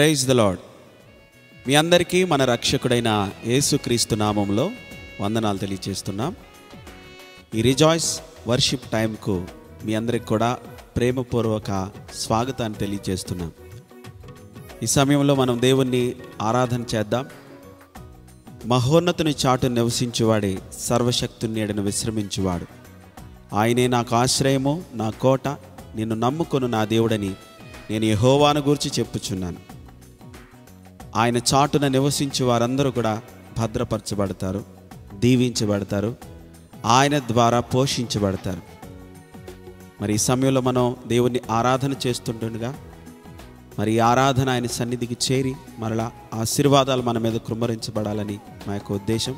Praise the lord మీ అందరికీ మన రక్షకుడైన యేసుక్రీస్తు నామంలో వందనాలు తెలియజేస్తున్నాం ఈ రిజాయిస్ వర్షిప్ టైంకు మీ అందరికి కూడా ప్రేమపూర్వక స్వాగతాన్ని తెలియజేస్తున్నాం ఈ సమయంలో మనం దేవుణ్ణి ఆరాధన చేద్దాం. మహోన్నతుని చాటు నివసించువాడే సర్వశక్తుని నీడను విశ్రమించువాడు. ఆయనే నాకు ఆశ్రయము నా కోట నిన్ను నమ్ముకొను నా దేవుడని నేను యహోవాను గూర్చి చెప్పుచున్నాను. ఆయన చాటున నివసించే వారందరూ కూడా భద్రపరచబడతారు దీవించబడతారు ఆయన ద్వారా పోషించబడతారు. మరి ఈ సమయంలో మనం దేవుణ్ణి ఆరాధన చేస్తుండగా మరి ఈ ఆరాధన ఆయన సన్నిధికి చేరి మరలా ఆశీర్వాదాలు మన మీద కృమ్మరించబడాలని మా యొక్క ఉద్దేశం.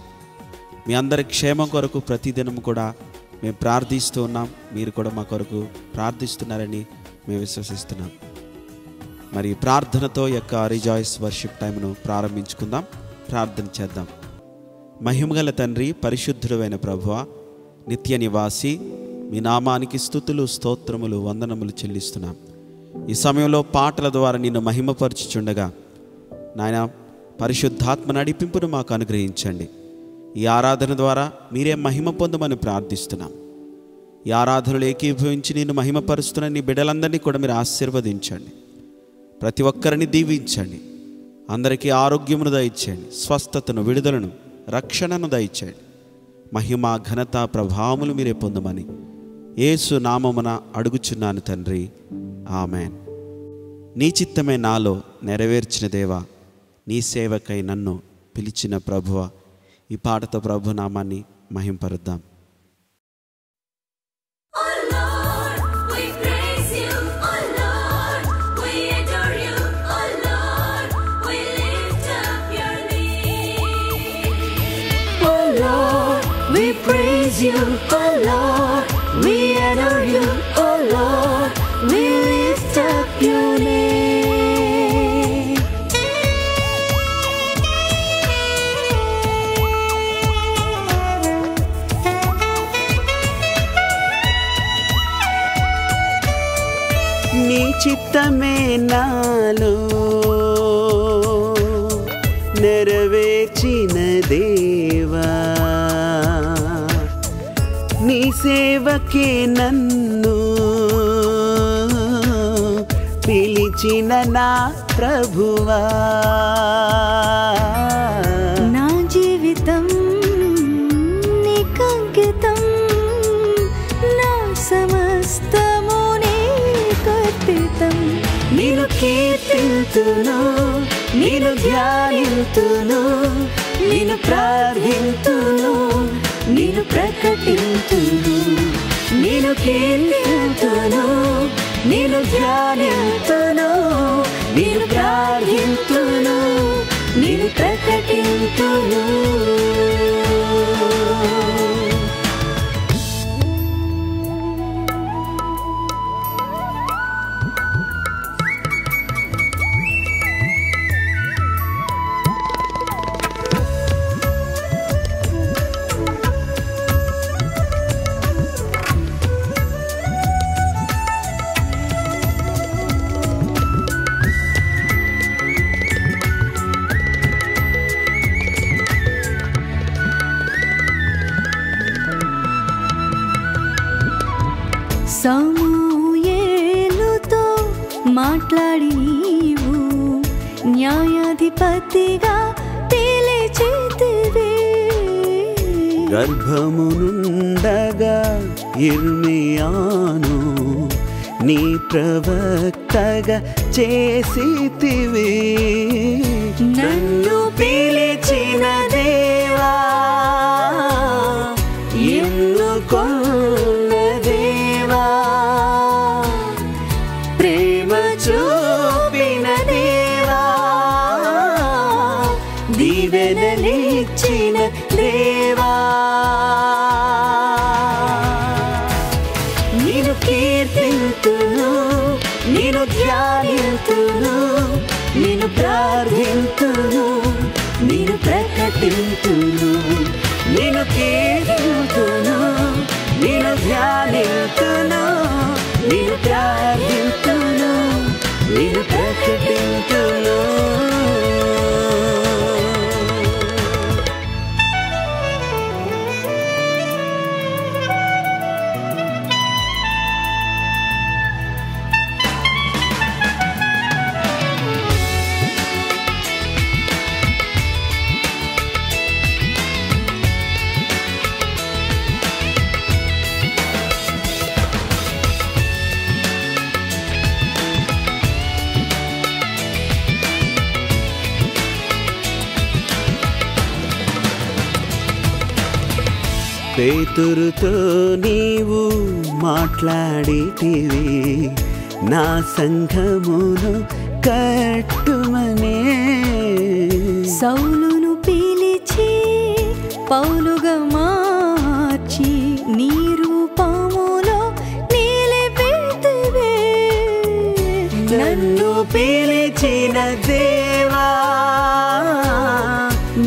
మీ అందరి క్షేమం కొరకు ప్రతిదినం కూడా మేము ప్రార్థిస్తూ ఉన్నాం. మీరు కూడా మా కొరకు ప్రార్థిస్తున్నారని మేము విశ్వసిస్తున్నాం. మరి ప్రార్థనతో యొక్క రిజాయిస్ వర్షిప్ టైంను ప్రారంభించుకుందాం. ప్రార్థన చేద్దాం. మహిమగల తండ్రి పరిశుద్ధుడైన ప్రభువ నిత్య నివాసి మీ నామానికి స్థుతులు స్తోత్రములు వందనములు చెల్లిస్తున్నాం. ఈ సమయంలో పాటల ద్వారా నిన్ను మహిమపరచుచుండగా నాయన పరిశుద్ధాత్మ నడిపింపును మాకు అనుగ్రహించండి. ఈ ఆరాధన ద్వారా మీరే మహిమ పొందమని ప్రార్థిస్తున్నాం. ఈ ఆరాధనలు ఏకీభవించి నేను మహిమపరుస్తున్న నీ బిడ్డలందరినీ కూడా మీరు ఆశీర్వదించండి. ప్రతి ఒక్కరిని దీవించండి. అందరికీ ఆరోగ్యమును దయచేయండి. స్వస్థతను విడుదలను రక్షణను దయచేయండి. మహిమ ఘనత ప్రభావములు మీరే పొందమని ఏసు నామమున అడుగుచున్నాను తండ్రి. ఆమెన్. నీ చిత్తమే నాలో నెరవేర్చిన దేవా నీ సేవకై నన్ను పిలిచిన ప్రభువ ఈ పాటతో ప్రభు నామాన్ని మహింపరుద్దాం. Praise you. Oh Lord, we adore you. Oh Lord, we lift up your name. నీ చిత్తమే నాలో సేవకే నన్ను పిలిచిన నా ప్రభువా? నా జీవితం నీకంకితం నా సమస్తము నీకర్పితం నేను కీర్తింతును నేను ధ్యానింతును నేను ప్రార్థింతును నేను ప్రకటింతును. నేను కీర్తింతును నేను ధ్యానింతును నేను ప్రార్థింతును నేను ప్రకటింతును. ఇర్మియాను నీ ప్రవక్తగా చేసితివి. నన్ను పిలిచిన నేను పేతురుతో నీవు మాట్లాడేటివి నా సంఘమును కట్టుమనే సౌలును పిలిచి పౌలుగా మార్చి నీ రూపములో నిలిపెడితివే. నన్ను పిలిచిన దేవా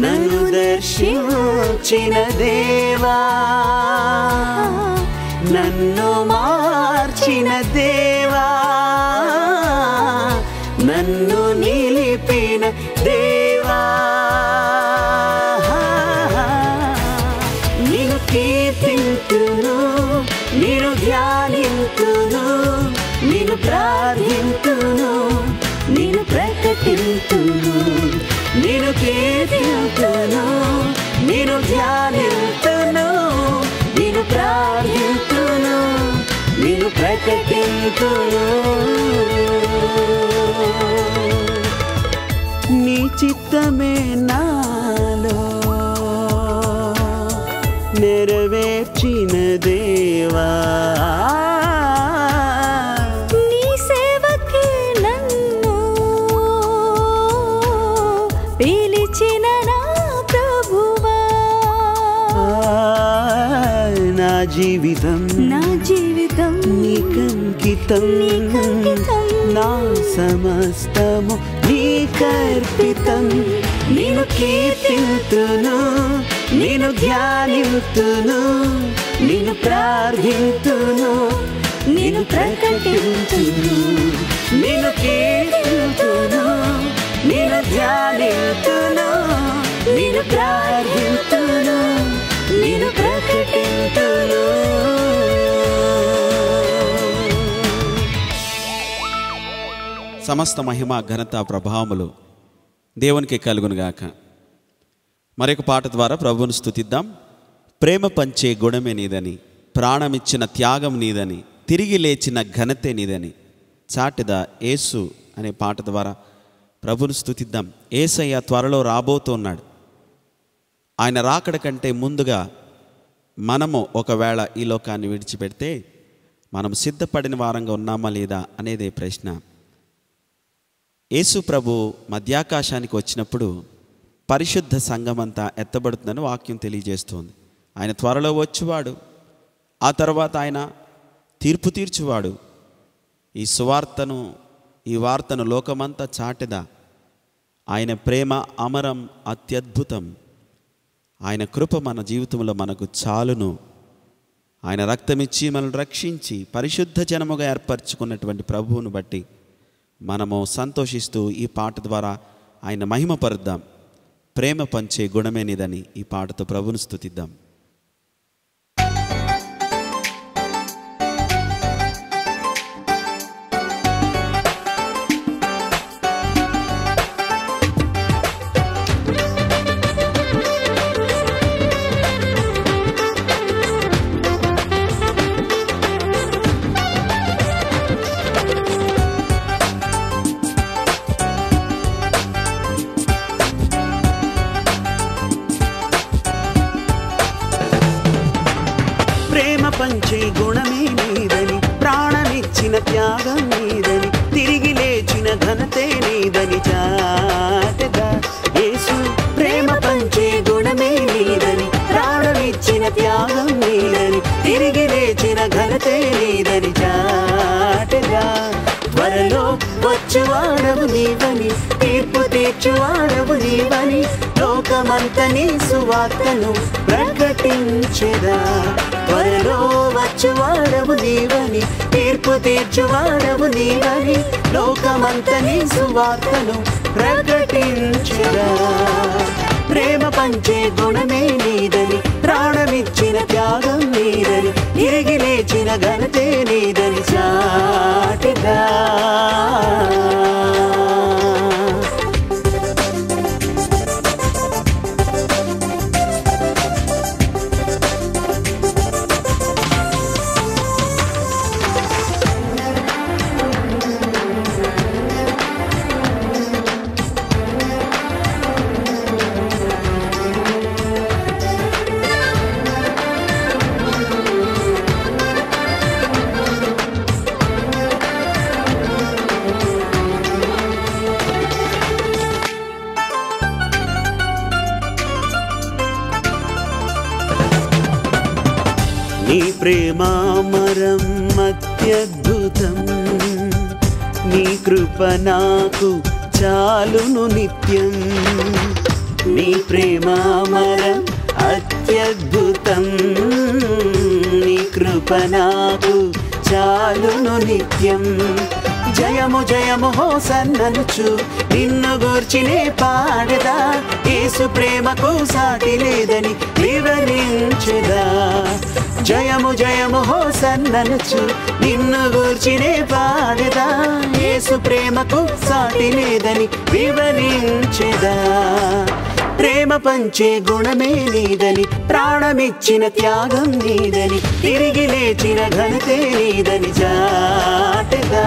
నన్ను దర్శించిన దేవా నిన్ను నేను ప్రకటింతును నేను కీర్తింతును నేను ధ్యానింతును నేను ప్రార్థింతును నేను ప్రకటింతును. నీ చిత్తమే నాలో నెరవేర్చిన దేవా. నీకంకితం నా సమస్తము నీకర్పితం నేను కీర్తింతును నేను ధ్యానితును నేను ప్రార్థితును నేను ప్రకటింతును నేను కీర్తితును నేను ధ్యానితును నేను ప్రార్థితును నేను ప్రకటితును. సమస్త మహిమ ఘనత ప్రభావములు దేవునికి కలుగునుగాక. మరొక పాట ద్వారా ప్రభువును స్థుతిద్దాం ప్రేమ పంచే గుణమే నీదని ప్రాణమిచ్చిన త్యాగం నీదని తిరిగి లేచిన ఘనతే నీదని చాటిద ఏసు అనే పాట ద్వారా ప్రభును స్థుతిద్దాం ఏసయ్య త్వరలో రాబోతున్నాడు. ఆయన రాకడ కంటే ముందుగా మనము ఒకవేళ ఈ లోకాన్ని విడిచిపెడితే మనం సిద్ధపడిన వారంగా ఉన్నామా లేదా అనేదే ప్రశ్న. యేసు ప్రభు మధ్యాకాశానికి వచ్చినప్పుడు పరిశుద్ధ సంఘమంతా ఎత్తబడుతుందని వాక్యం తెలియజేస్తోంది. ఆయన త్వరలో వచ్చువాడు. ఆ తర్వాత ఆయన తీర్పు తీర్చువాడు. ఈ సువార్తను ఈ వార్తను లోకమంతా చాటెదా? ఆయన ప్రేమ అమరం అత్యద్భుతం. ఆయన కృప మన జీవితంలో మనకు చాలును. ఆయన రక్తమిచ్చి మనల్ని రక్షించి పరిశుద్ధ జనముగా ఏర్పరచుకున్నటువంటి ప్రభువును బట్టి మనము సంతోషిస్తూ ఈ పాట ద్వారా ఆయన మహిమపరుద్దాం ప్రేమ పంచే గుణమేనిదని ఈ పాటతో ప్రభును స్థుతిద్దాం లోకమంత సువార్తను ప్రకటించెదా. త్వరలో వచ్చువాడవు నీవని తీర్పు తీర్చువాడవు నీవని లోకమంతని సువార్తను ప్రకటించెదా. ప్రేమ పంచే గుణమే నీదని ప్రాణమిచ్చిన త్యాగం నీదని తిరిగి లేచిన ఘనతే హోసన్ననుచు నిన్ను గూర్చినే పాడదా? యేసు ప్రేమకు సాటి లేదని వివరించుదా? జయము జయము హోసన్ననుచు నిన్ను గూర్చినే పాడదా? యేసు ప్రేమకు సాటి లేదని వివరించుదా? ప్రేమ పంచే గుణమే నీదని ప్రాణమిచ్చిన త్యాగం నీదని తిరిగి లేచిన ఘనతే నీదని జాటగా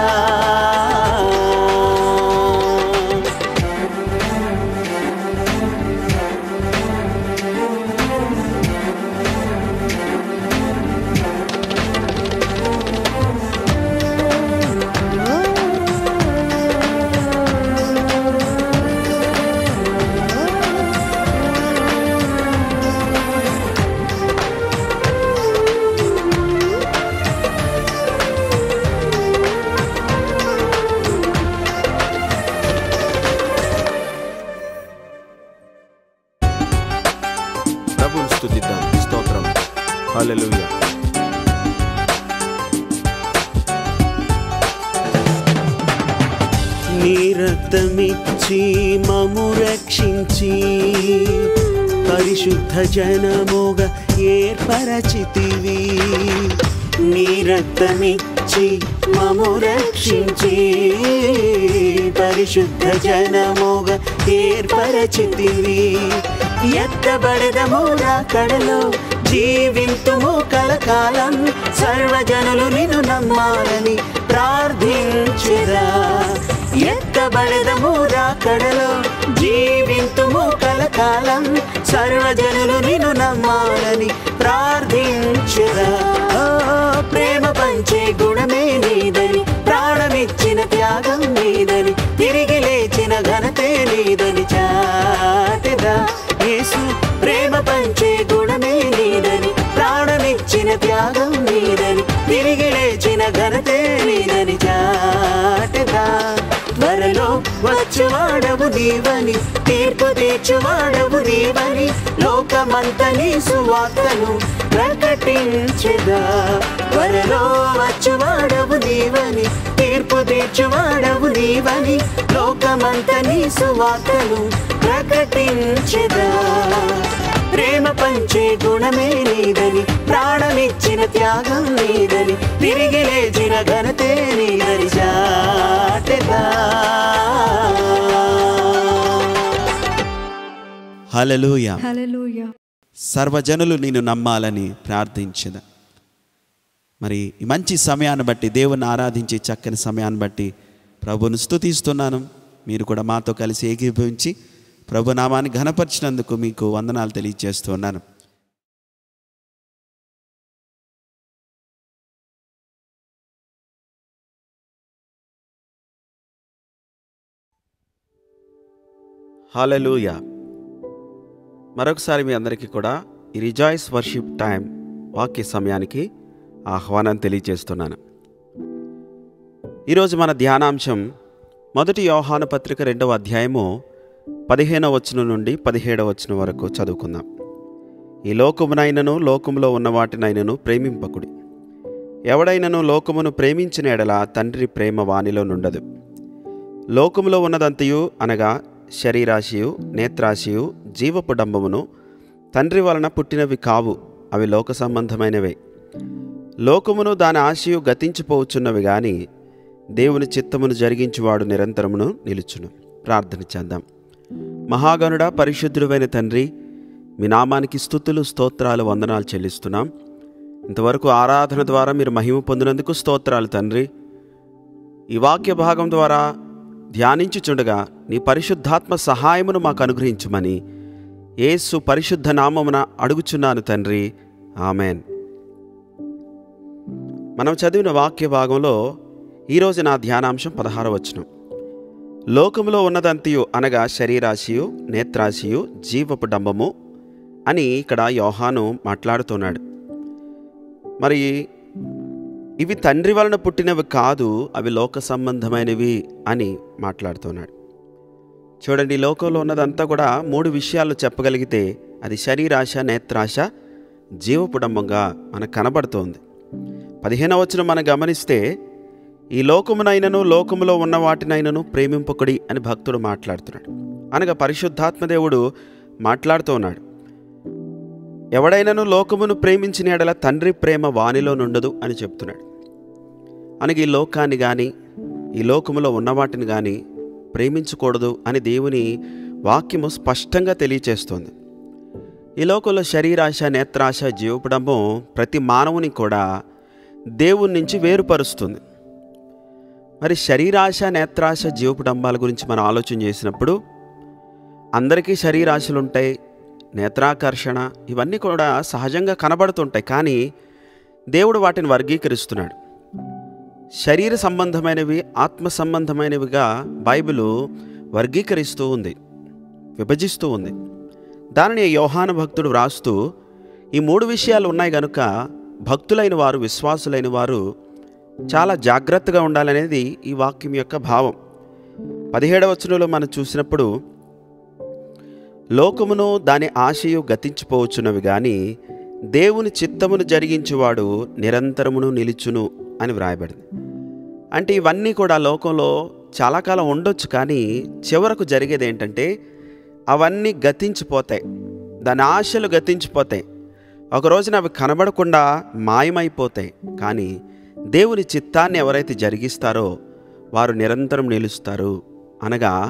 పరిశుద్ధ జనముగా ఏర్పరచితివి. నీ రక్తమిచ్చి మము రక్షించి పరిశుద్ధ జనముగా ఏర్పరచితివి. ఎత్తబడదము నా కడలో జీవింతుము కలకాలం. సర్వజనులు నిన్ను నమ్మాలని ప్రార్థించురా ఎక్కబడదము రాకడలో జీవింతుము కలకాలం సర్వజనులు నిన్ను నమ్మాలని ప్రార్థించురా. ప్రేమ పంచే గుణమే నీదని ప్రాణమిచ్చిన త్యాగం నీదని వచ్చువాడవు నీవని తీర్పు తీర్చువాడవు నీవని లోకమంత నీ సువార్తను ప్రకటించదా. త్వరలో వచ్చువాడవు నీవని తీర్పు తీర్చువాడవు నీవని లోకమంత నీ సువార్తను ప్రకటించదా. ప్రేమ పంచే గుణమే నీదని ప్రాణమిచ్చిన త్యాగం నీదని తిరిగి లేచిన ఘనతే నీదని. సర్వజనులు నిన్ను నమ్మాలని ప్రార్థించద మరి ఈ మంచి సమయాన్ని బట్టి దేవుని ఆరాధించే చక్కని సమయాన్ని బట్టి ప్రభును స్తుతిస్తున్నాను. మీరు కూడా మాతో కలిసి ఏకీభవించి ప్రభు నామాన్ని ఘనపరిచినందుకు మీకు వందనాలు తెలియజేస్తున్నాను హాలెలూయా మరొకసారి మీ అందరికీ కూడా ఈ రిజాయిస్ వర్షిప్ టైం వాక్య సమయానికి ఆహ్వానం తెలియజేస్తున్నాను ఈరోజు మన ధ్యానాంశం మొదటి యోహాను పత్రిక రెండవ అధ్యాయము పదిహేనవ వచనం నుండి పదిహేడవ వచనం వరకు చదువుకుందాం. ఈ లోకమునైనను లోకములో ఉన్న వాటినైనను ప్రేమింపకుడి. ఎవడైనను లోకమును ప్రేమించిన ఎడల తండ్రి ప్రేమ వాణిలో నుండదు. లోకములో ఉన్నదంతయు అనగా శరీరాశియు నేత్రాశియు జీవపు డంబమును తండ్రి వలన పుట్టినవి కావు అవి లోక సంబంధమైనవే. లోకమును దాని ఆశయు గతించిపోవచ్చున్నవి కానీ దేవుని చిత్తమును జరిగించువాడు నిరంతరమును నిలుచును. ప్రార్థన చేద్దాం. మహాగణుడ పరిశుద్ధుడైన తండ్రి మీ నామానికి స్థుతులు స్తోత్రాలు వందనాలు చెల్లిస్తున్నాం. ఇంతవరకు ఆరాధన ద్వారా మీరు మహిమ పొందినందుకు స్తోత్రాలు తండ్రి. ఈ వాక్య భాగం ద్వారా ధ్యానించుచుండగా నీ పరిశుద్ధాత్మ సహాయమును మాకు అనుగ్రహించమని ఏసు పరిశుద్ధ నామమున అడుగుచున్నాను తండ్రి. ఆమెన్. మనం చదివిన వాక్య భాగంలో ఈరోజు నా ధ్యానాంశం పదహార లోకములో ఉన్నదంతియు అనగా శరీరాశియు నేత్రాశియు జీవపు డంబము అని ఇక్కడ యోహాను మాట్లాడుతున్నాడు. మరి ఇవి తండ్రి వలన పుట్టినవి కాదు అవి లోక సంబంధమైనవి అని మాట్లాడుతున్నాడు. చూడండి లోకంలో ఉన్నదంతా కూడా మూడు విషయాలు చెప్పగలిగితే అది శరీరాశ నేత్రాశ జీవపుడంబంగా మనకు కనబడుతోంది. పదిహేనవచనం మనం గమనిస్తే ఈ లోకమునైనను లోకములో ఉన్న వాటినైనను ప్రేమింపకుడి అని భక్తుడు మాట్లాడుతున్నాడు. అనగా పరిశుద్ధాత్మదేవుడు మాట్లాడుతూ ఉన్నాడు. ఎవడైనను లోకమును ప్రేమించిన ఎడల తండ్రి ప్రేమ వానిలో నుండదు అని చెప్తున్నాడు. అనగా ఈ లోకాన్ని కానీ ఈ లోకములో ఉన్నవాటిని కానీ ప్రేమించకూడదు అని దేవుని వాక్యము స్పష్టంగా తెలియచేస్తోంది. ఈ లోకంలో శరీరాశ నేత్రాశ జీవపడము ప్రతి మానవుని కూడా దేవుని నుంచి వేరుపరుస్తుంది. మరి శరీరాశ నేత్రాశ జీవపడంబాల గురించి మనం ఆలోచన చేసినప్పుడు అందరికీ శరీరాశలు ఉంటాయి నేత్రాకర్షణ ఇవన్నీ కూడా సహజంగా కనబడుతుంటాయి. కానీ దేవుడు వాటిని వర్గీకరిస్తున్నాడు. శరీర సంబంధమైనవి ఆత్మ సంబంధమైనవిగా బైబిలు వర్గీకరిస్తూ ఉంది విభజిస్తూ ఉంది. దానిని యోహాన భక్తుడు వ్రాస్తూ ఈ మూడు విషయాలు ఉన్నాయి కనుక భక్తులైన వారు విశ్వాసులైన వారు చాలా జాగ్రత్తగా ఉండాలనేది ఈ వాక్యం యొక్క భావం. పదిహేడవ వచనంలో మనం చూసినప్పుడు లోకమును దాని ఆశయు గతించిపోవచ్చునవి కానీ దేవుని చిత్తమును జరిగించేవాడు నిరంతరమును నిలుచును అని వ్రాయబడింది. అంటే ఇవన్నీ కూడా లోకంలో చాలా కాలం ఉండొచ్చు కానీ చివరకు జరిగేది ఏంటంటే అవన్నీ గతించిపోతాయి. దాని ఆశలు గతించిపోతాయి. ఒక రోజున అవి కనబడకుండా మాయమైపోతాయి. కానీ దేవుని చిత్తాన్ని ఎవరైతే జరిగిస్తారో వారు నిరంతరం నిలుస్తారు. అనగా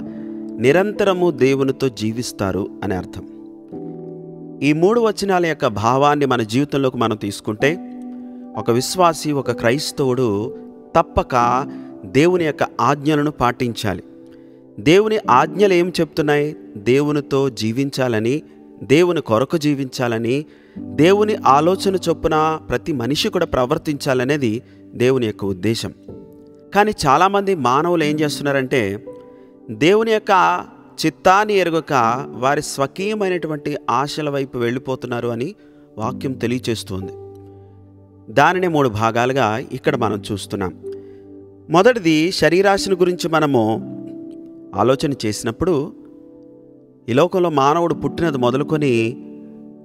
నిరంతరము దేవునితో జీవిస్తారు అని అర్థం. ఈ మూడు వచనాల యొక్క భావాన్ని మన జీవితంలోకి మనం తీసుకుంటే ఒక విశ్వాసి ఒక క్రైస్తవుడు తప్పక దేవుని యొక్క ఆజ్ఞలను పాటించాలి. దేవుని ఆజ్ఞలు ఏం చెప్తున్నాయి? దేవునితో జీవించాలని దేవుని కొరకు జీవించాలని దేవుని ఆలోచన చొప్పున ప్రతి మనిషి కూడా ప్రవర్తించాలనేది దేవుని యొక్క ఉద్దేశం. కానీ చాలామంది మానవులు ఏం చేస్తున్నారంటే దేవుని యొక్క చిత్తాన్ని ఎరుగక వారి స్వకీయమైనటువంటి ఆశల వైపు వెళ్ళిపోతున్నారు అని వాక్యం తెలియచేస్తుంది. దానిని మూడు భాగాలుగా ఇక్కడ మనం చూస్తున్నాం. మొదటిది శరీరాశను గురించి మనము ఆలోచన చేసినప్పుడు ఈ లోకంలో మానవుడు పుట్టినది మొదలుకొని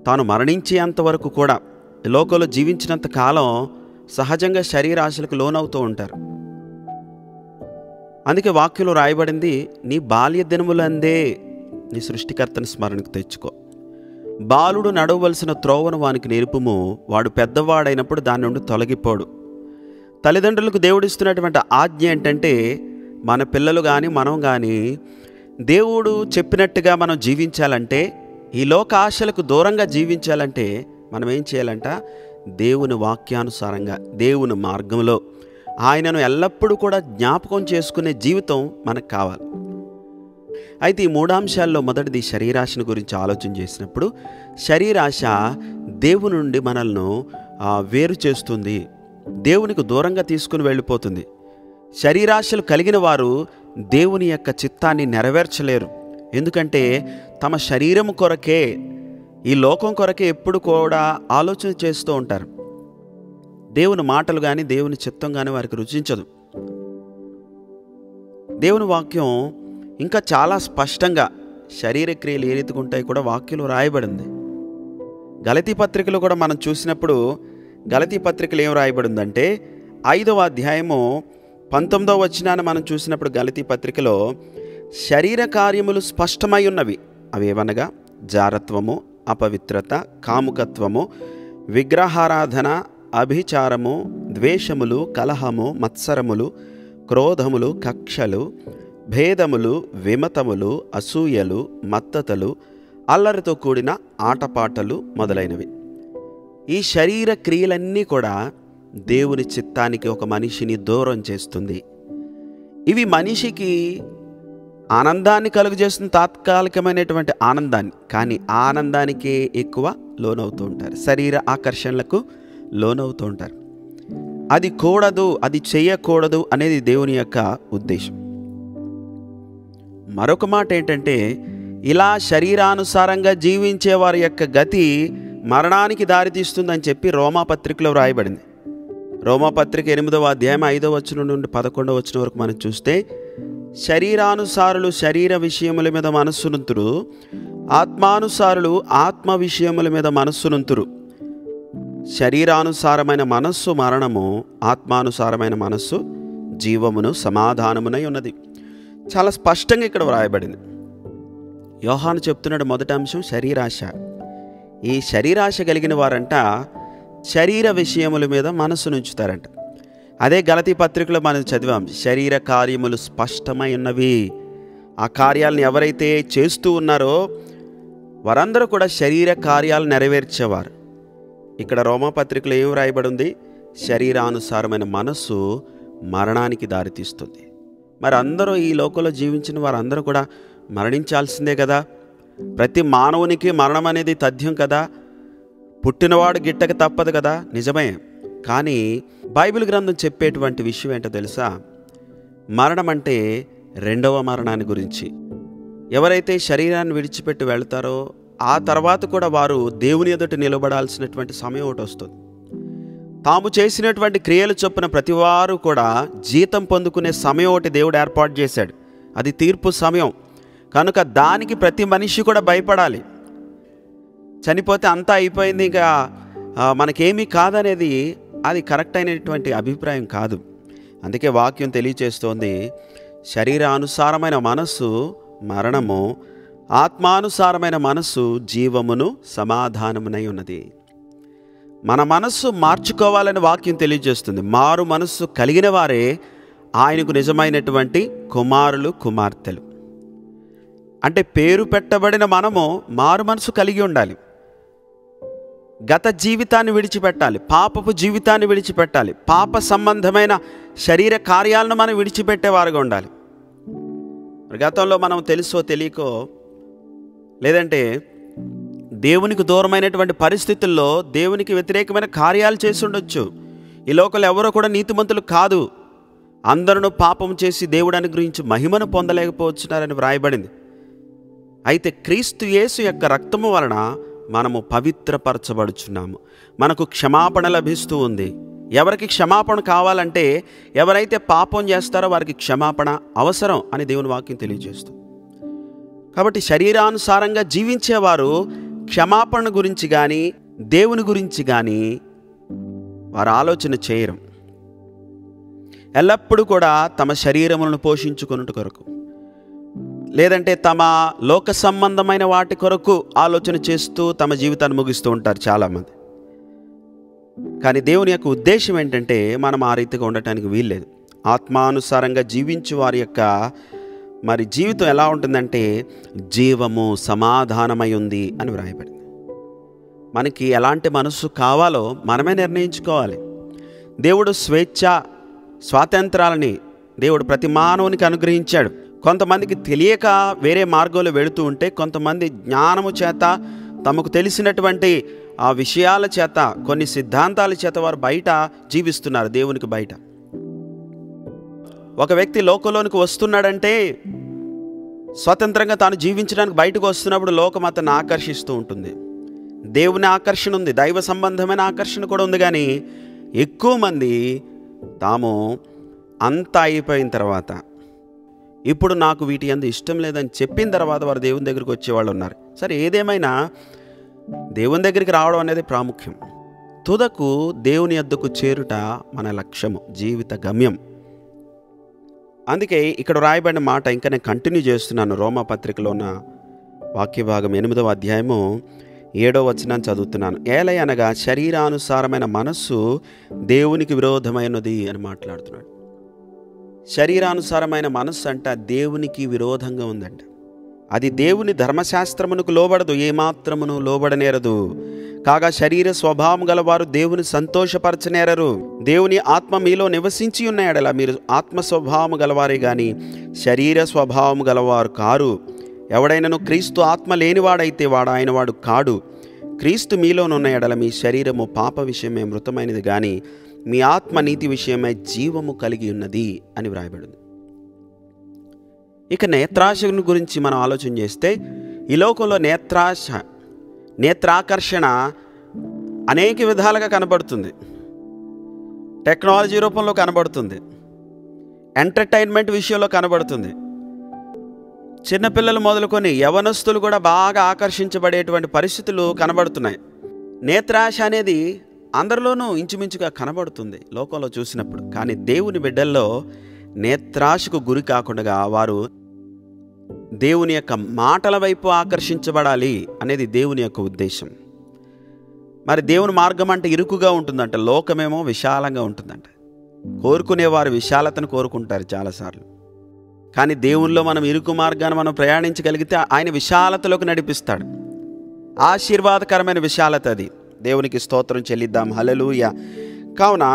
తాను మరణించేంత వరకు కూడా ఈ లోకంలో జీవించినంత కాలం సహజంగా శరీరాశలకు లోనవుతూ ఉంటారు. అందుకే వాక్యంలో రాయబడింది నీ బాల్య దినములందే నీ సృష్టికర్తని స్మరణకు తెచ్చుకో. బాలుడు నడవవలసిన త్రోవను వానికి నేర్పుము. వాడు పెద్దవాడైనప్పుడు దాని నుండి తొలగిపోడు. తల్లిదండ్రులకు దేవుడిస్తున్నటువంటి ఆజ్ఞ ఏంటంటే మన పిల్లలు కానీ మనం కానీ దేవుడు చెప్పినట్టుగా మనం జీవించాలంటే ఈ లోక ఆశలకు దూరంగా జీవించాలంటే మనం ఏం చేయాలంట దేవుని వాక్యానుసారంగా దేవుని మార్గంలో ఆయనను ఎల్లప్పుడూ కూడా జ్ఞాపకం చేసుకునే జీవితం మనకు కావాలి. అయితే ఈ మూడాంశాల్లో మొదటిది శరీరాశను గురించి ఆలోచన చేసినప్పుడు శరీరాశ దేవుని నుండి మనల్ని వేరు చేస్తుంది. దేవునికి దూరంగా తీసుకుని వెళ్ళిపోతుంది. శరీరాశలు కలిగిన వారు దేవుని యొక్క చిత్తాన్ని నెరవేర్చలేరు. ఎందుకంటే తమ శరీరం కొరకే ఈ లోకం కొరకే ఎప్పుడు కూడా ఆలోచన చేస్తూ ఉంటారు. దేవుని మాటలు కానీ దేవుని చిత్తం కానీ వారికి రుచించదు. దేవుని వాక్యం ఇంకా చాలా స్పష్టంగా శరీర క్రియలు ఏ రీతిగా ఉంటాయి కూడా వాక్యంలో రాయబడింది. గలతీ పత్రికలో కూడా మనం చూసినప్పుడు గలతీ పత్రికలు ఏం రాయబడిందంటే ఐదవ అధ్యాయము పంతొమ్మిదవ వచ్చినాన్ని మనం చూసినప్పుడు గలతీ పత్రికలో శరీర కార్యములు స్పష్టమై ఉన్నవి. అవి జారత్వము అపవిత్రత కాముకత్వము విగ్రహారాధన అభిచారము ద్వేషములు కలహము మత్సరములు క్రోధములు కక్షలు భేదములు విమతములు అసూయలు మత్తతలు అల్లరితో కూడిన ఆటపాటలు మొదలైనవి. ఈ శరీర క్రియలన్నీ కూడా దేవుని చిత్తానికి ఒక మనిషిని దూరం చేస్తుంది. ఇవి మనిషికి ఆనందాన్ని కలుగజేస్తుంది తాత్కాలికమైనటువంటి ఆనందాన్ని. కానీ ఆనందానికే ఎక్కువ లోనవుతూ ఉంటారు. శరీర ఆకర్షణలకు లోనవుతూ ఉంటారు. అది కూడదు అది చేయకూడదు అనేది దేవుని యొక్క ఉద్దేశం. మరొక మాట ఏంటంటే ఇలా శరీరానుసారంగా జీవించే వారి యొక్క గతి మరణానికి దారితీస్తుందని చెప్పి రోమా పత్రికలో వ్రాయబడింది. రోమా పత్రిక ఎనిమిదవ అధ్యాయం ఐదవ వచనం నుండి పదకొండవ వచనం వరకు మనం చూస్తే శరీరానుసారులు శరీర విషయముల మీద మనస్సునుంతురు ఆత్మానుసారులు ఆత్మ విషయముల మీద మనస్సునుంతురు. శరీరానుసారమైన మనస్సు మరణము ఆత్మానుసారమైన మనస్సు జీవమును సమాధానమునై ఉన్నది. చాలా స్పష్టంగా ఇక్కడ వ్రాయబడింది. యోహాను చెప్తున్నాడు మొదటి అంశం శరీరాశ. ఈ శరీరాశ కలిగిన వారంట శరీర విషయముల మీద మనస్సును ఉంచుతారంట. అదే గలతీ పత్రికలో మనం చదివాం శరీర కార్యములు స్పష్టమై ఉన్నవి. ఆ కార్యాలను ఎవరైతే చేస్తూ ఉన్నారో వారందరూ కూడా శరీర కార్యాలు నెరవేర్చేవారు. ఇక్కడ రోమపత్రికలో ఏం రాయబడి ఉంది శరీరానుసారమైన మనస్సు మరణానికి దారితీస్తుంది. మరి అందరూ ఈ లోకంలో జీవించిన వారందరూ కూడా మరణించాల్సిందే కదా? ప్రతి మానవునికి మరణం అనేది తథ్యం కదా? పుట్టినవాడు గిట్టక తప్పదు కదా? నిజమే. కానీ బైబిల్ గ్రంథం చెప్పేటువంటి విషయం ఏంటో తెలుసా? మరణం అంటే రెండవ మరణాన్ని గురించి. ఎవరైతే శరీరాన్ని విడిచిపెట్టి వెళ్తారో ఆ తర్వాత కూడా వారు దేవుని ఎదుట నిలబడాల్సినటువంటి సమయం ఒకటి వస్తుంది. తాము చేసినటువంటి క్రియలు చొప్పున ప్రతివారు కూడా జీతం పొందుకునే సమయం ఒకటి దేవుడు ఏర్పాటు చేశాడు. అది తీర్పు సమయం. కనుక దానికి ప్రతి మనిషి కూడా భయపడాలి. చనిపోతే అంతా అయిపోయింది ఇంకా మనకేమీ కాదనేది అది కరెక్ట్ అయినటువంటి అభిప్రాయం కాదు. అందుకే వాక్యం తెలియచేస్తోంది శరీరానుసారమైన మనస్సు మరణము ఆత్మానుసారమైన మనస్సు జీవమును సమాధానమునై ఉన్నది. మన మనస్సు మార్చుకోవాలని వాక్యం తెలియజేస్తుంది. మారు మనస్సు కలిగిన వారే ఆయనకు నిజమైనటువంటి కుమారులు కుమార్తెలు. అంటే పేరు పెట్టబడిన మనము మారు మనసు కలిగి ఉండాలి. గత జీవితాన్ని విడిచిపెట్టాలి పాపపు జీవితాన్ని విడిచిపెట్టాలి పాప సంబంధమైన శరీర కార్యాలను మనం విడిచిపెట్టేవారుగా ఉండాలి. గతంలో మనం తెలుసో తెలియకో లేదంటే దేవునికి దూరమైనటువంటి పరిస్థితుల్లో దేవునికి వ్యతిరేకమైన కార్యాలు చేసి ఉండొచ్చు. ఈ లోకలు ఎవరో కూడా నీతిమంతులు కాదు. అందరూ పాపం చేసి దేవుడు అనుగ్రహించి మహిమను పొందలేకపోతున్నారని వ్రాయబడింది. అయితే క్రీస్తు యేసు యొక్క రక్తము వలన మనము పవిత్రపరచబడుచున్నాము. మనకు క్షమాపణ లభిస్తూ ఉంది. ఎవరికి క్షమాపణ కావాలంటే ఎవరైతే పాపం చేస్తారో వారికి క్షమాపణ అవసరం అని దేవుని వాక్యం తెలియజేస్తుంది. కాబట్టి శరీరానుసారంగా జీవించేవారు క్షమాపణ గురించి కానీ దేవుని గురించి కానీ వారు ఆలోచన చేయరు. ఎల్లప్పుడూ కూడా తమ శరీరములను పోషించుకున్నట్టు కొరకు. లేదంటే తమ లోక సంబంధమైన వాటి కొరకు ఆలోచన చేస్తూ తమ జీవితాన్ని ముగిస్తూ ఉంటారు చాలామంది. కానీ దేవుని యొక్క ఉద్దేశం ఏంటంటే మనం ఆ రీతిగా ఉండటానికి వీల్లేదు. ఆత్మానుసారంగా జీవించు వారి యొక్క మరి జీవితం ఎలా ఉంటుందంటే జీవము సమాధానమై ఉంది అని వ్రాయబడింది. మనకి ఎలాంటి మనస్సు కావాలో మనమే నిర్ణయించుకోవాలి. దేవుడు స్వేచ్ఛ స్వాతంత్రాలని దేవుడు ప్రతి మానవునికి అనుగ్రహించాడు. కొంతమందికి తెలియక వేరే మార్గంలో వెళుతూ ఉంటే కొంతమంది జ్ఞానము చేత తమకు తెలిసినటువంటి ఆ విషయాల చేత కొన్ని సిద్ధాంతాల చేత వారు బయట జీవిస్తున్నారు దేవునికి బయట. ఒక వ్యక్తి లోకంలోనికి వస్తున్నాడంటే స్వతంత్రంగా తాను జీవించడానికి బయటకు వస్తున్నప్పుడు లోకం అతన్ని ఆకర్షిస్తూ ఉంటుంది. దేవుని ఆకర్షణ ఉంది దైవ సంబంధమైన ఆకర్షణ కూడా ఉంది కానీ ఎక్కువ మంది తాము అంతా అయిపోయిన తర్వాత ఇప్పుడు నాకు వీటి అందు ఇష్టం లేదని చెప్పిన తర్వాత వారు దేవుని దగ్గరికి వచ్చేవాళ్ళు ఉన్నారు. సరే ఏదేమైనా దేవుని దగ్గరికి రావడం అనేది ప్రాముఖ్యం. తుదకు దేవుని అద్దకు చేరుట మన లక్ష్యము జీవిత గమ్యం. అందుకే ఇక్కడ రాయబడిన మాట ఇంకా నేను కంటిన్యూ చేస్తున్నాను రోమా పత్రికలో ఉన్న వాక్య భాగం ఎనిమిదవ అధ్యాయము ఏడో వచనాన్ని చదువుతున్నాను. ఏలై అనగా శరీరానుసారమైన మనస్సు దేవునికి విరోధమైనది అని మాట్లాడుతున్నాడు. శరీరానుసారమైన మనస్సు అంట దేవునికి విరోధంగా ఉందంట. అది దేవుని ధర్మశాస్త్రమునకు లోబడదు ఏమాత్రమును లోబడనేరదు. కాగా శరీర స్వభావం గలవారు దేవుని సంతోషపరచనేరరు. దేవుని ఆత్మ మీలో నివసించి ఉన్నాయడలా మీరు ఆత్మ స్వభావము గలవారే గాని శరీర స్వభావం గలవారు కారు. ఎవడైనను క్రీస్తు ఆత్మ లేనివాడైతే వాడు ఆయన వాడు కాడు. క్రీస్తు మీలోనున్న ఎడల మీ శరీరము పాప విషయమే మృతమైనది కానీ మీ ఆత్మ నీతి విషయమై జీవము కలిగి ఉన్నది అని వ్రాయబడింది. ఇక నేత్రాశను గురించి మనం ఆలోచన చేస్తే ఈ లోకంలో నేత్రాశ నేత్రాకర్షణ అనేక విధాలుగా కనబడుతుంది. టెక్నాలజీ రూపంలో కనబడుతుంది. ఎంటర్టైన్మెంట్ విషయంలో కనబడుతుంది. చిన్నపిల్లలు మొదలుకొని యవనస్తులు కూడా బాగా ఆకర్షించబడేటువంటి పరిస్థితులు కనబడుతున్నాయి. నేత్రాశ అనేది అందరిలోనూ ఇంచుమించుగా కనబడుతుంది లోకంలో చూసినప్పుడు. కానీ దేవుని బిడ్డల్లో నేత్రాశకు గురి కాకుండా వారు దేవుని యొక్క మాటల వైపు ఆకర్షించబడాలి అనేది దేవుని యొక్క ఉద్దేశం. మరి దేవుని మార్గం అంటే ఇరుకుగా ఉంటుందంట లోకమేమో విశాలంగా ఉంటుందంట. కోరుకునేవారు విశాలతను కోరుకుంటారు చాలాసార్లు. కానీ దేవుల్లో మనం ఇరుకు మార్గాన్ని మనం ప్రయాణించగలిగితే ఆయన విశాలతలోకి నడిపిస్తాడు. ఆశీర్వాదకరమైన విశాలత అది. దేవునికి స్తోత్రం చెల్లిద్దాం. హలలుయ కావున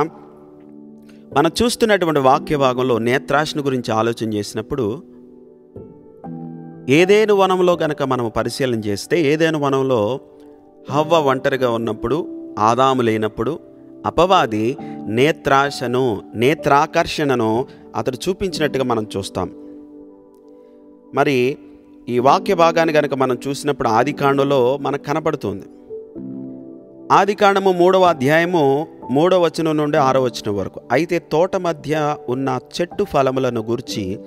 మనం చూస్తున్నటువంటి వాక్య భాగంలో నేత్రాశను గురించి ఆలోచన చేసినప్పుడు ఏదేను వనంలో గనక మనం పరిశీలన చేస్తే ఏదేను వనంలో హవ్వ ఒంటరిగా ఉన్నప్పుడు ఆదాము లేనప్పుడు అపవాది నేత్రాశను నేత్రాకర్షణను అతడు చూపించినట్టుగా మనం చూస్తాం. మరి ఈ వాక్య భాగాన్ని కనుక మనం చూసినప్పుడు ఆదికాండలో మనకు కనపడుతుంది. ఆదికాండము మూడవ అధ్యాయము మూడవ వచనం నుండి ఆరో వచనం వరకు. అయితే తోట మధ్య ఉన్న చెట్టు ఫలములను గురించి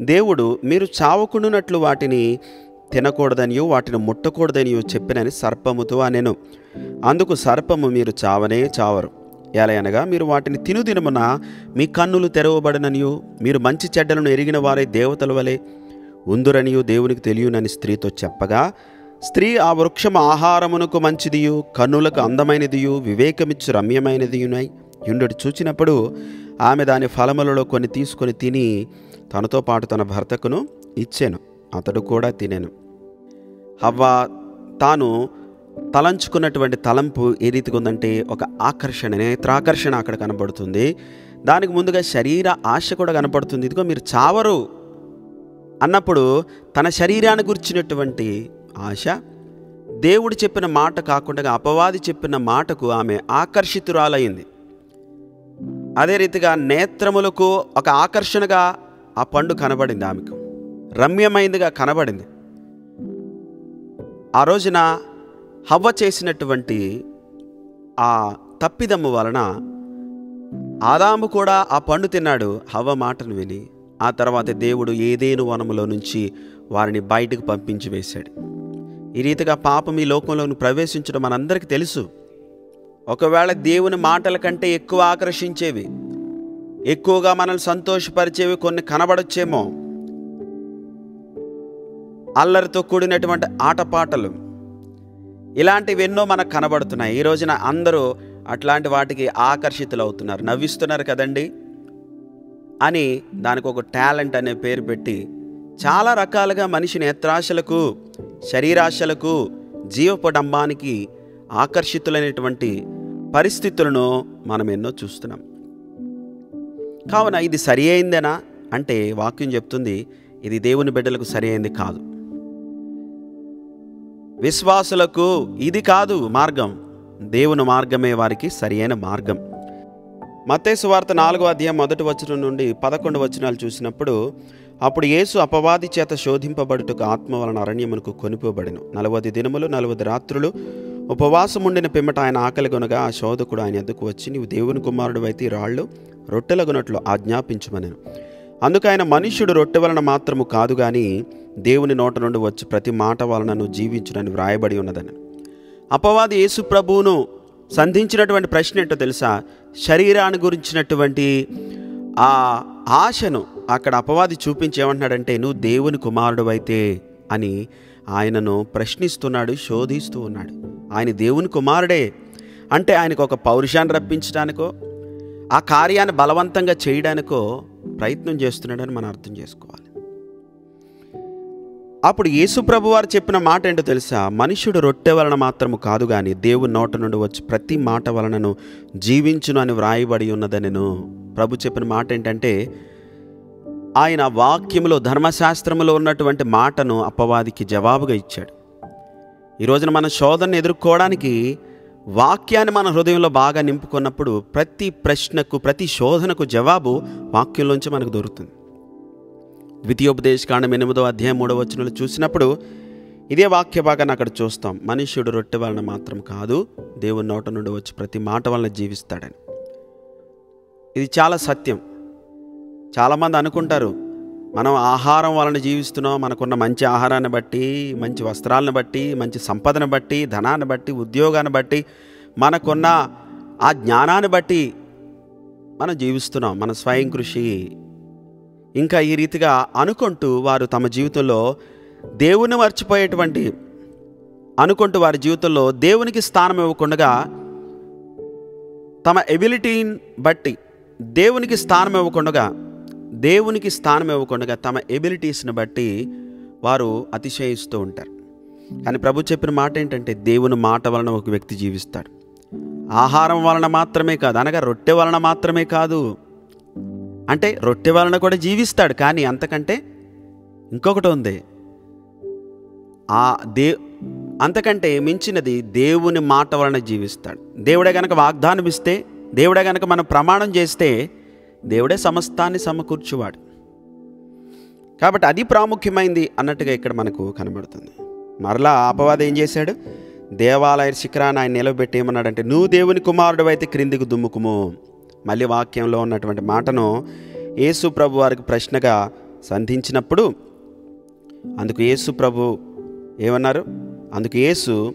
దేవుడు మీరు చావకుండునట్లు వాటిని తినకూడదనియో వాటిని ముట్టకూడదనియో చెప్పినని సర్పముతో అనెను. అందుకు సర్పము మీరు చావనే చావరు. ఎలా అనగా మీరు వాటిని తినుదినమున మీ కన్నులు తెరవబడననియు మీరు మంచి చెడ్డలను ఎరిగిన వారే దేవతల వలె ఉందురనియు దేవునికి తెలియనని స్త్రీతో చెప్పగా స్త్రీ ఆ వృక్షం ఆహారమునకు మంచిదియు కన్నులకు అందమైనదియు వివేకమిచ్చు రమ్యమైనదియునై యుండడు చూచినప్పుడు ఆమె దాని ఫలములలో కొన్ని తీసుకొని తిని తనతో పాటు తన భర్తకును ఇచ్చాను అతడు కూడా తినేను. హవ్వ తాను తలంచుకున్నటువంటి తలంపు ఏ రీతిగా ఉందంటే ఒక ఆకర్షణ నేత్రాకర్షణ అక్కడ కనబడుతుంది. దానికి ముందుగా శరీర ఆశ కూడా కనపడుతుంది. ఇదిగో మీరు చావరు అన్నప్పుడు తన శరీరాన్ని గుర్చినటువంటి ఆశ. దేవుడు చెప్పిన మాట కాకుండా అపవాది చెప్పిన మాటకు ఆమె ఆకర్షితురాలయ్యింది అదే రీతిగా నేత్రములకు ఒక ఆకర్షణగా ఆ పండు కనబడింది ఆమెకు. రమ్యమైందిగా కనబడింది. ఆ రోజున హవ్వ చేసినటువంటి ఆ తప్పిదమ్ము వలన ఆదాము కూడా ఆ పండు తిన్నాడు. హవ్వ మాటను విని ఆ తర్వాత దేవుడు ఏదేను వనములో నుంచి వారిని బయటకు పంపించి వేశాడు. ఈ రీతిగా పాపం ఈ లోకంలోకి ప్రవేశించడం మనందరికీ తెలుసు. ఒకవేళ దేవుని మాటల కంటే ఎక్కువ ఆకర్షించేవి ఎక్కువగా మనల్ని సంతోషపరిచేవి కొన్ని కనబడొచ్చేమో. అల్లరితో కూడినటువంటి ఆటపాటలు ఇలాంటివి ఎన్నో మనకు కనబడుతున్నాయి. ఈ రోజున అందరూ అట్లాంటి వాటికి ఆకర్షితులు అవుతున్నారు నవ్విస్తున్నారు కదండి అని దానికి ఒక టాలెంట్ అనే పేరు పెట్టి చాలా రకాలుగా మనిషి నేత్రాశలకు శరీరాశలకు జీవపడంబానికి ఆకర్షితులైనటువంటి పరిస్థితులను మనం ఎన్నో చూస్తున్నాం. కావున ఇది సరి అయిందేనా? అంటే వాక్యం చెప్తుంది ఇది దేవుని బిడ్డలకు సరి అయింది కాదు. విశ్వాసులకు ఇది కాదు మార్గం దేవుని మార్గమే వారికి సరి అయిన మార్గం. మత్తేసు వార్త నాలుగో అధ్యాయం మొదటి వచనం నుండి పదకొండు వచనాలు చూసినప్పుడు అప్పుడు యేసు అపవాది చేత శోధింపబడుటకు ఆత్మ వలన అరణ్యమునకు కొనిపోబడిను. నలవది దినములు నలవది రాత్రులు ఉపవాసం ఉండిన పిమ్మట ఆయన ఆకలిగొనగా ఆ శోధకుడు ఆయన ఎద్దుకు వచ్చి నీవు దేవుని కుమారుడు అయితే రాళ్ళు రొట్టెలగునట్లు ఆజ్ఞాపించమనెను. అందుకు ఆయన మనుష్యుడు రొట్టె వలన మాత్రము కాదు గాని దేవుని నోట నుండి వచ్చి ప్రతి మాట వలనను జీవించునని వ్రాయబడి ఉన్నదని అపవాది యేసు ప్రభువును సంధించినటువంటి ప్రశ్న ఏంటో తెలుసా? శరీరాన్ని గురించినటువంటి ఆ ఆశను అక్కడ అపవాది చూపించి ఏమంటున్నాడంటే నువ్వు దేవుని కుమారుడు అయితే అని ఆయనను ప్రశ్నిస్తున్నాడు శోధిస్తూ ఉన్నాడు. ఆయన దేవుని కుమారుడే. అంటే ఆయనకు ఒక పౌరుషాన్ని రప్పించడానికో ఆ కార్యాన్ని బలవంతంగా చేయడానికో ప్రయత్నం చేస్తున్నాడని మనం అర్థం చేసుకోవాలి. అప్పుడు యేసుప్రభు వారు చెప్పిన మాట ఏంటో తెలుసా? మనుషుడు రొట్టె వలన మాత్రము కాదు కానీ దేవుని నోట నుండి వచ్చి ప్రతి మాట వలనను జీవించును అని వ్రాయబడి ఉన్నదనెను ప్రభు చెప్పిన మాట ఏంటంటే ఆయన వాక్యములో ధర్మశాస్త్రములో ఉన్నటువంటి మాటను అపవాదికి జవాబుగా ఇచ్చాడు. ఈరోజున మన శోధనను ఎదుర్కోవడానికి వాక్యాన్ని మన హృదయంలో బాగా నింపుకున్నప్పుడు ప్రతి ప్రశ్నకు ప్రతి శోధనకు జవాబు వాక్యంలోంచి మనకు దొరుకుతుంది. ద్వితీయోపదేశకాండం ఎనిమిదో అధ్యాయం మూడవ వచనంలో చూసినప్పుడు ఇదే వాక్య భాగాన్ని అక్కడ చూస్తాం. మనుష్యుడు రొట్టె వలన మాత్రం కాదు దేవుని నోట నుండి వచ్చి ప్రతి మాట వలన జీవిస్తాడని. ఇది చాలా సత్యం. చాలామంది అనుకుంటారు మనం ఆహారం వలన జీవిస్తున్నాం మనకున్న మంచి ఆహారాన్ని బట్టి మంచి వస్త్రాలను బట్టి మంచి సంపదను బట్టి ధనాన్ని బట్టి ఉద్యోగాన్ని బట్టి మనకున్న ఆ జ్ఞానాన్ని బట్టి మనం జీవిస్తున్నాం మన స్వయం కృషి. ఇంకా ఈ రీతిగా అనుకుంటూ వారు తమ జీవితంలో దేవుని మర్చిపోయేటువంటి అనుకుంటూ వారి జీవితంలో దేవునికి స్థానం ఇవ్వకుండా తమ ఎబిలిటీని బట్టి దేవునికి స్థానం ఇవ్వకుండా దేవునికి స్థానం ఇవ్వకుండా తమ ఎబిలిటీస్ని బట్టి వారు అతిశయిస్తూ ఉంటారు. కానీ ప్రభు చెప్పిన మాట ఏంటంటే దేవుని మాట వలన ఒక వ్యక్తి జీవిస్తాడు. ఆహారం వలన మాత్రమే కాదు అనగా రొట్టె వలన మాత్రమే కాదు. అంటే రొట్టె వలన కూడా జీవిస్తాడు కానీ అంతకంటే ఇంకొకటి ఉంది. ఆ దే అంతకంటే మించినది దేవుని మాట వలన జీవిస్తాడు. దేవుడే కనుక వాగ్దానం ఇస్తే దేవుడే కనుక మనం ప్రమాణం చేస్తే దేవుడే సమస్తాన్ని సమకూర్చువాడు. కాబట్టి అది ప్రాముఖ్యమైంది అన్నట్టుగా ఇక్కడ మనకు కనబడుతుంది. మరలా అపవాదం ఏం చేశాడు? దేవాలయ శిఖరాన్ని ఆయన నిలబెట్టి ఏమన్నాడంటే నువ్వు దేవుని కుమారుడు అయితే క్రిందికి దుమ్ముకుము. మళ్ళీ వాక్యంలో ఉన్నటువంటి మాటను యేసు ప్రభు వారికి ప్రశ్నగా సంధించినప్పుడు అందుకు యేసు ప్రభు ఏమన్నారు? అందుకు యేసు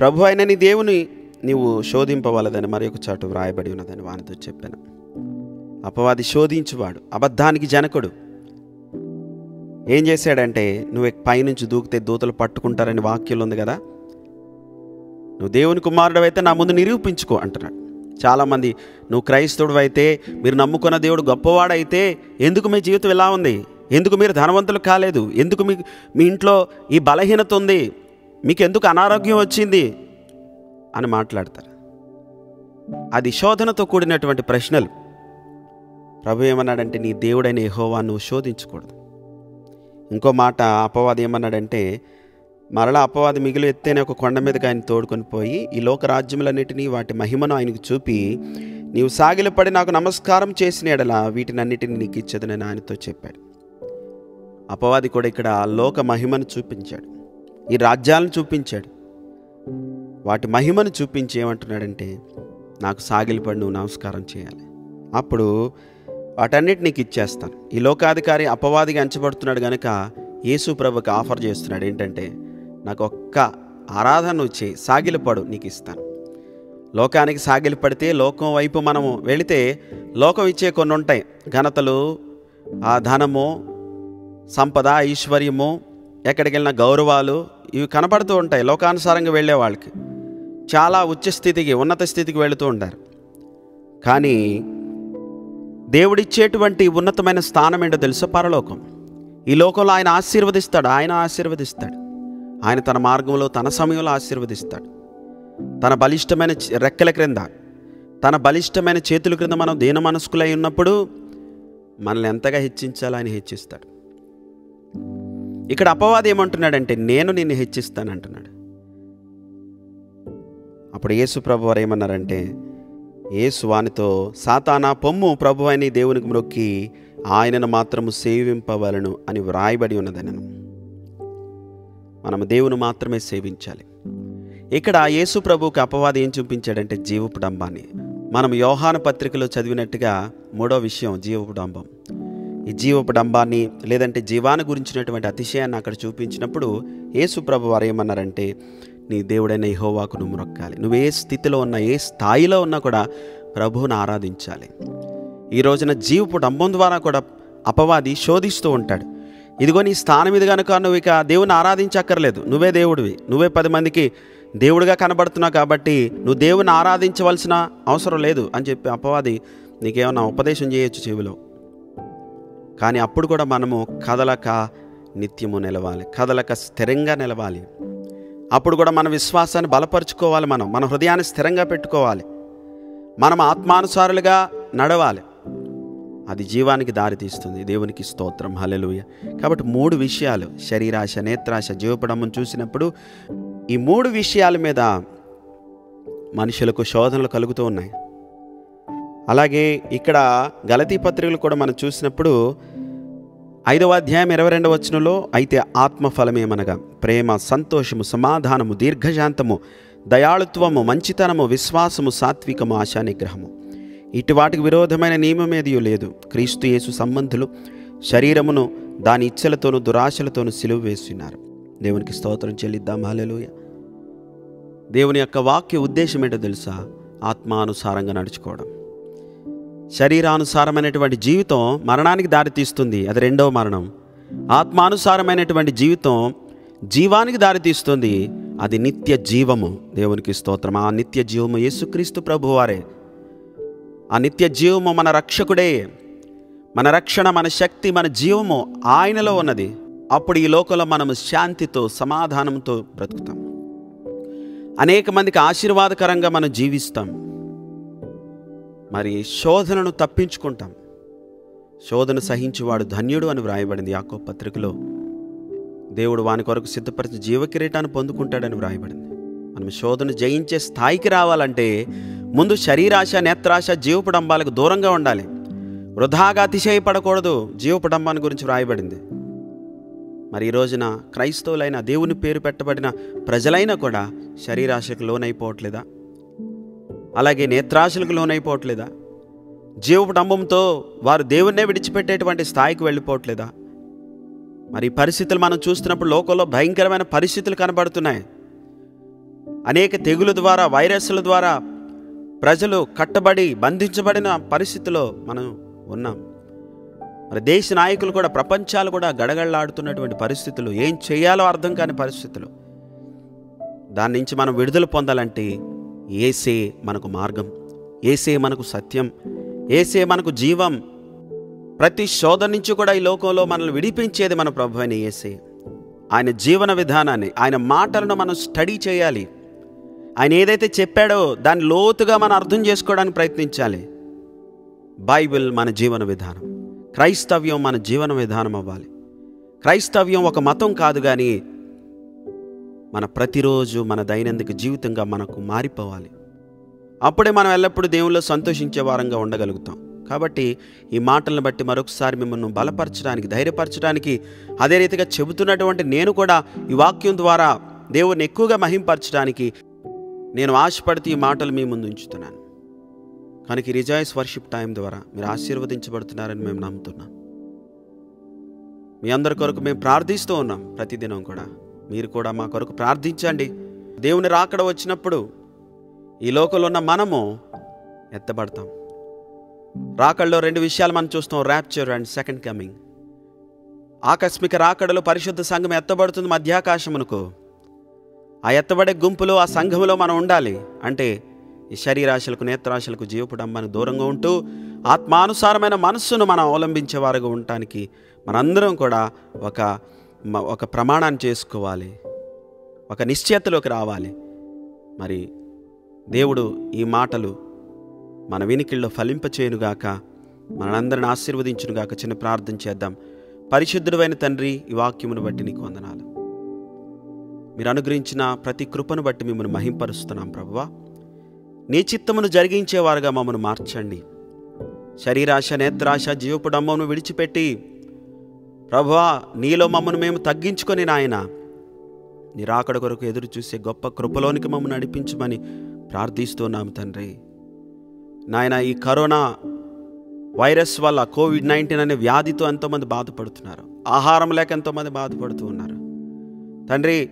ప్రభు అయిన నీ దేవుని నీవు శోధింపవలదని మరి ఒక చాటు వ్రాయబడి ఉన్నదని వానితో చెప్పాను. అపవాది శోధించువాడు అబద్ధానికి జనకుడు. ఏం చేశాడంటే నువ్వు పైనుంచి దూకితే దూతలు పట్టుకుంటారని వాక్యంలో ఉంది కదా? నువ్వు దేవుని కుమారుడు అయితే నా ముందు నిరూపించుకో అంటున్నాడు. చాలామంది నువ్వు క్రైస్తవుడు అయితే మీరు నమ్ముకున్న దేవుడు గొప్పవాడైతే ఎందుకు మీ జీవితం ఇలా ఉంది? ఎందుకు మీరు ధనవంతులు కాలేదు? ఎందుకు మీ మీ ఇంట్లో ఈ బలహీనత ఉంది? మీకు ఎందుకు అనారోగ్యం వచ్చింది? అని మాట్లాడతారు. అది శోధనతో కూడినటువంటి ప్రశ్నలు. ప్రభు ఏమన్నాడంటే నీ దేవుడైన యహోవా నువ్వు శోధించకూడదు. ఇంకో మాట అపవాది ఏమన్నాడంటే మరలా అపవాది మిగిలి ఎత్తేనే ఒక కొండ మీదకి ఆయన తోడుకొని పోయి ఈ లోక రాజ్యములన్నిటినీ వాటి మహిమను ఆయనకు చూపి నీవు సాగిలపడి నాకు నమస్కారం చేసిన ఎడల వీటినన్నిటిని నీకు ఇచ్చదని ఆయనతో చెప్పాడు. అపవాది కూడా ఇక్కడ లోక మహిమను చూపించాడు. ఈ రాజ్యాలను చూపించాడు. వాటి మహిమను చూపించి ఏమంటున్నాడంటే నాకు సాగిలపడి నువ్వు నమస్కారం చేయాలి. అప్పుడు వాటన్నిటి నీకు ఇచ్చేస్తాను. ఈ లోకాధికారి అపవాదిగా ఎంచబడుతున్నాడు కనుక యేసు ప్రభుకి ఆఫర్ చేస్తున్నాడు. ఏంటంటే నాకు ఒక్క ఆరాధన వచ్చి సాగిలపడు నీకు ఇస్తాను. లోకానికి సాగిలపడితే లోకం వైపు మనము వెళితే లోకం ఇచ్చే కొన్ని ఉంటాయి. ఘనతలు ఆ ధనము సంపద ఐశ్వర్యము ఎక్కడికి వెళ్ళిన గౌరవాలు ఇవి కనపడుతూ ఉంటాయి. లోకానుసారంగా వెళ్ళే వాళ్ళకి. చాలా ఉచ్చ స్థితికి ఉన్నత స్థితికి వెళుతూ ఉంటారు. కానీ దేవుడిచ్చేటువంటి ఉన్నతమైన స్థానం ఏంటో తెలుసా పరలోకం? ఈ లోకంలో ఆయన ఆశీర్వదిస్తాడు ఆయన ఆశీర్వదిస్తాడు. ఆయన తన మార్గంలో తన సమయంలో ఆశీర్వదిస్తాడు. తన బలిష్టమైన రెక్కల క్రింద తన బలిష్టమైన చేతుల క్రింద మనం దీన మనస్కులై ఉన్నప్పుడు మనల్ని ఎంతగా హెచ్చించాలో ఆయన హెచ్చిస్తాడు. ఇక్కడ అపవాది ఏమంటున్నాడంటే నేను నిన్ను హెచ్చిస్తాను అంటున్నాడు అప్పుడు యేసు ప్రభు వారు ఏమన్నారంటే యేసు వానితో సాతానా పొమ్ము ప్రభు అని దేవునికి మ్రొక్కి ఆయనను మాత్రము సేవింపవలను అని వ్రాయబడి ఉన్నదనను. మనము దేవుని మాత్రమే సేవించాలి. ఇక్కడ యేసు ప్రభువుకి అపవాది ఏం చూపించాడంటే జీవపుడంబాన్ని. మనం యోహాన పత్రికలో చదివినట్టుగా మూడో విషయం జీవ డంబం ఈ జీవపుడంబాన్ని లేదంటే జీవాన్ని గురించినటువంటి అతిశయాన్ని అక్కడ చూపించినప్పుడు యేసు ప్రభు వారు ఏమన్నారంటే నీ దేవుడైన ఇహోవాకు నువ్వు మొక్కాలి నువ్వు ఏ స్థితిలో ఉన్నా ఏ స్థాయిలో ఉన్నా కూడా ప్రభువును ఆరాధించాలి. ఈ రోజున జీవపు డంబం ద్వారా కూడా అపవాది శోధిస్తూ ఉంటాడు. ఇదిగో నీ స్థానం ఇది కనుక నువ్వు ఇక దేవుని ఆరాధించక్కర్లేదు. నువ్వే దేవుడివి. నువ్వే పది మందికి దేవుడిగా కనబడుతున్నావు కాబట్టి నువ్వు దేవుని ఆరాధించవలసిన అవసరం లేదు అని చెప్పి అపవాది నీకేమన్నా ఉపదేశం చేయొచ్చు చెవిలో? కానీ అప్పుడు కూడా మనము కదలక నిత్యము నిలవాలి. కదలక స్థిరంగా నిలవాలి. అప్పుడు కూడా మన విశ్వాసాన్ని బలపరుచుకోవాలి మనం. మన హృదయాన్ని స్థిరంగా పెట్టుకోవాలి. మనం ఆత్మానుసారులుగా నడవాలి. అది జీవానికి దారి తీస్తుంది. దేవునికి స్తోత్రం. హలలుయ కాబట్టి మూడు విషయాలు. శరీరాశ నేత్రాశ జీవపడమని చూసినప్పుడు ఈ మూడు విషయాల మీద మనుషులకు శోధనలు కలుగుతూ ఉన్నాయి. అలాగే ఇక్కడ గలతీ పత్రికలు కూడా మనం చూసినప్పుడు ఐదవ అధ్యాయం ఇరవై రెండవ వచనంలో అయితే ఆత్మఫలమేమనగా? ప్రేమ సంతోషము సమాధానము దీర్ఘశాంతము దయాళుత్వము మంచితనము విశ్వాసము సాత్వికము ఆశా నిగ్రహము ఇటు వాటికి విరోధమైన నియమం లేదు. క్రీస్తు యేసు సంబంధులు శరీరమును దాని ఇచ్చలతోనూ దురాశలతోనూ సిలువ వేస్తున్నారు దేవునికి స్తోత్రం చెల్లిద్దాం. హలెలుయ దేవుని యొక్క వాక్య ఉద్దేశం ఏంటో తెలుసా? ఆత్మానుసారంగా నడుచుకోవడం. శరీరానుసారమైనటువంటి జీవితం మరణానికి దారితీస్తుంది. అది రెండవ మరణం. ఆత్మానుసారమైనటువంటి జీవితం జీవానికి దారితీస్తుంది. అది నిత్య జీవము. దేవునికి స్తోత్రం. ఆ నిత్య జీవము యేసుక్రీస్తు ప్రభువారే. ఆ నిత్య జీవము మన రక్షకుడే. మన రక్షణ మన శక్తి మన జీవము ఆయనలో ఉన్నది. అప్పుడు ఈ లోకంలో మనము శాంతితో సమాధానంతో బ్రతుకుతాం. అనేక మందికి ఆశీర్వాదకరంగా మనం జీవిస్తాం. మరి శోధనను తప్పించుకుంటాం. శోధన సహించువాడు ధన్యుడు అని వ్రాయబడింది యాకో పత్రికలో. దేవుడు వాని కొరకు సిద్ధపరిచిన జీవకిరీటాన్ని పొందుకుంటాడని వ్రాయబడింది. మనం శోధన జయించే స్థాయికి రావాలంటే ముందు శరీరాశ నేత్రాశ జీవపడంబాలకు దూరంగా ఉండాలి. వృధాగా అతిశయపడకూడదు జీవపడంబాన్ని గురించి వ్రాయబడింది. మరి ఈ రోజున క్రైస్తవులైన దేవుని పేరు పెట్టబడిన ప్రజలైనా కూడా శరీరాశకు లోనైపోవట్లేదా? అలాగే నేత్రాశులకు లోనైపోవట్లేదా? జీవపడంబంతో వారు దేవుణ్ణే విడిచిపెట్టేటువంటి స్థాయికి వెళ్ళిపోవట్లేదా? మరి పరిస్థితులు మనం చూస్తున్నప్పుడు లోకంలో భయంకరమైన పరిస్థితులు కనబడుతున్నాయి. అనేక తెగుల ద్వారా వైరస్ల ద్వారా ప్రజలు కట్టబడి బంధించబడిన పరిస్థితిలో మనం ఉన్నాం. మరి దేశ నాయకులు కూడా ప్రపంచాలు కూడా గడగడలాడుతున్నటువంటి పరిస్థితులు ఏం చేయాలో అర్థం కాని పరిస్థితులు. దాని నుంచి మనం విడుదల పొందాలంటే ఏసే మనకు మార్గం ఏసే మనకు సత్యం ఏసే మనకు జీవం. ప్రతి శోధ నుంచి కూడా ఈ లోకంలో మనల్ని విడిపించేది మన ప్రభు అయిన ఏసే. ఆయన జీవన విధానాన్ని ఆయన మాటలను మనం స్టడీ చేయాలి. ఆయన ఏదైతే చెప్పాడో దాన్ని లోతుగా మనం అర్థం చేసుకోవడానికి ప్రయత్నించాలి. బైబిల్ మన జీవన విధానం క్రైస్తవ్యం మన జీవన విధానం అవ్వాలి. క్రైస్తవ్యం ఒక మతం కాదు కానీ మన ప్రతిరోజు మన దైనందిక జీవితంగా మనకు మారిపోవాలి. అప్పుడే మనం ఎల్లప్పుడూ దేవుల్లో సంతోషించే వారంగా ఉండగలుగుతాం. కాబట్టి ఈ మాటలను బట్టి మరొకసారి మిమ్మల్ని బలపరచడానికి ధైర్యపరచడానికి అదే రీతిగా చెబుతున్నటువంటి నేను కూడా ఈ వాక్యం ద్వారా దేవుని ఎక్కువగా మహింపరచడానికి నేను ఆశపడుతూ ఈ మాటలు మీ ముందు ఉంచుతున్నాను. కనుక రిజాయిస్ వర్షిప్ టైం ద్వారా మీరు ఆశీర్వదించబడుతున్నారని మేము నమ్ముతున్నాం. మీ అందరి కొరకు మేము ప్రార్థిస్తూ ఉన్నాం ప్రతిదినం కూడా. మీరు కూడా మా కొరకు ప్రార్థించండి. దేవుని రాకడ వచ్చినప్పుడు ఈ లోకంలో ఉన్న మనము ఎత్తబడతాం. రాకడలో రెండు విషయాలు మనం చూస్తాం. ర్యాప్చర్ అండ్ సెకండ్ కమింగ్ ఆకస్మిక రాకడలో పరిశుద్ధ సంఘం ఎత్తబడుతుంది మధ్యాకాశమునకు. ఆ ఎత్తబడే గుంపులో ఆ సంఘములో మనం ఉండాలి. అంటే ఈ శరీరాశలకు నేత్రాశలకు జీవపుడంబాన్ని దూరంగా ఉంటూ ఆత్మానుసారమైన మనస్సును మనం అవలంబించే వారుగా ఉండటానికి మనందరం కూడా ఒక ఒక ప్రమాణాన్ని చేసుకోవాలి. ఒక నిశ్చయతలోకి రావాలి. మరి దేవుడు ఈ మాటలు మన వినికిల్లో ఫలింపచేయునుగాక మనందరిని ఆశీర్వదించునుగాక చిన్న ప్రార్థన చేద్దాం. పరిశుద్ధుడైన తండ్రి ఈ వాక్యమును బట్టి నీకు వందనాలు. మీరు అనుగ్రహించిన ప్రతి కృపను బట్టి మిమ్మల్ని మహింపరుస్తున్నాం ప్రభువా. నీ చిత్తమును జరిగించేవారుగా మమ్మల్ని మార్చండి. శరీరాశ నేత్రాశ జీవపుడంబమును విడిచిపెట్టి ప్రభువా నీలో మమ్మను మేము తగ్గించుకొని నాయన. నీ రాకడ కొరకు ఎదురు చూసే గొప్ప కృపలోనికి మమ్మల్ని నడిపించమని ప్రార్థిస్తున్నాము తండ్రి. నాయన ఈ కరోనా వైరస్ వల్ల కోవిడ్ నైన్టీన్ అనే వ్యాధితో ఎంతోమంది బాధపడుతున్నారు. ఆహారం లేక ఎంతోమంది బాధపడుతూ ఉన్నారు. తండ్రి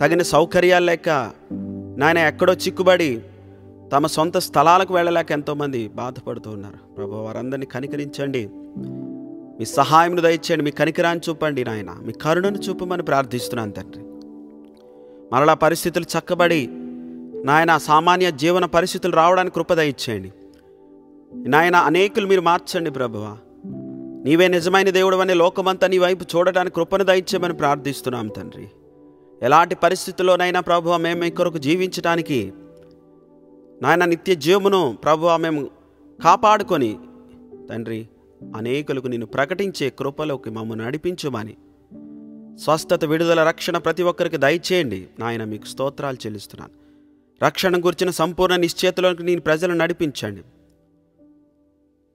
తగిన సౌకర్యాలు లేక నాయన ఎక్కడో చిక్కుబడి తమ సొంత స్థలాలకు వెళ్ళలేక ఎంతోమంది బాధపడుతూ ఉన్నారు. ప్రభు వారందరినీ కనికరించండి. మీ సహాయమును దయచేయండి మీ కనికరాన్ని చూపండి నాయన. మీ కరుణను చూపమని ప్రార్థిస్తున్నాను తండ్రి. మరలా పరిస్థితులు చక్కబడి నాయన సామాన్య జీవన పరిస్థితులు రావడానికి కృప దయచేయండి. నాయన అనేకులు మీరు మార్చండి ప్రభువ. నీవే నిజమైన దేవుడు అనే లోకమంతా నీ వైపు చూడడానికి కృపను దయచేయమని ప్రార్థిస్తున్నాం తండ్రి. ఎలాంటి పరిస్థితుల్లోనైనా ప్రభువ మేము మీ కొరకు జీవించడానికి నాయన నిత్య జీవమును ప్రభువ మేము కాపాడుకొని తండ్రి అనేకులకు నేను ప్రకటించే కృపలోకి మమ్మల్ని నడిపించుమని. స్వస్థత విడుదల రక్షణ ప్రతి ఒక్కరికి దయచేయండి. నాయన మీకు స్తోత్రాలు చెల్లిస్తున్నాను. రక్షణ గురించిన సంపూర్ణ నిశ్చేతలోకి నేను ప్రజలను నడిపించండి.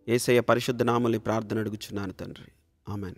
ఏసయ్య పరిశుద్ధ నామల్ని ప్రార్థన అడుగుచున్నాను తండ్రి. ఆమెన్.